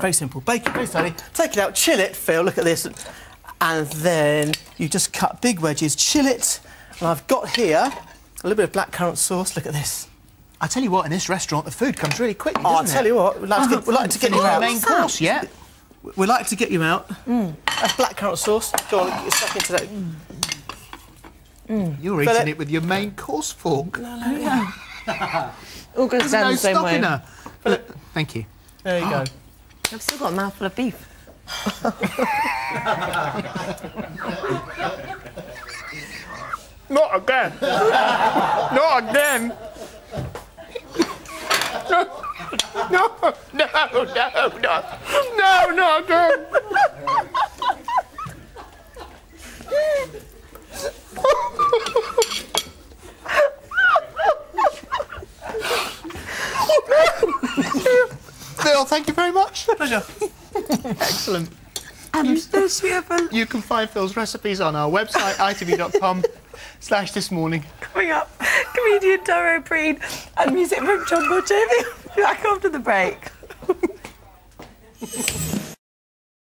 Very simple. Bake it very slowly. Take it out, chill it, Phil. Look at this. And then you just cut big wedges, chill it. And I've got here a little bit of blackcurrant sauce. Look at this. I tell you what, in this restaurant, the food comes really quickly, Oh, I'll tell it? you what, we'd like, to, get, oh, we'd like to get you out. main course, yeah? We'd like to get you out. That's blackcurrant sauce. Go on, get stuck into that. Mm. Mm. You're Phil eating it. it with your main course fork. All goes down no the same way. her. Thank you. There you go. I've still got a mouthful of beef. Not again. Not again. No, no, no, no, no, no, not again. Phil, thank you very much. Pleasure. Excellent. I'm so sweet a You can find Phil's recipes on our website, itv.com slash this morning. coming up. Comedian Taro Preed and music from John Butcher. Back after the break.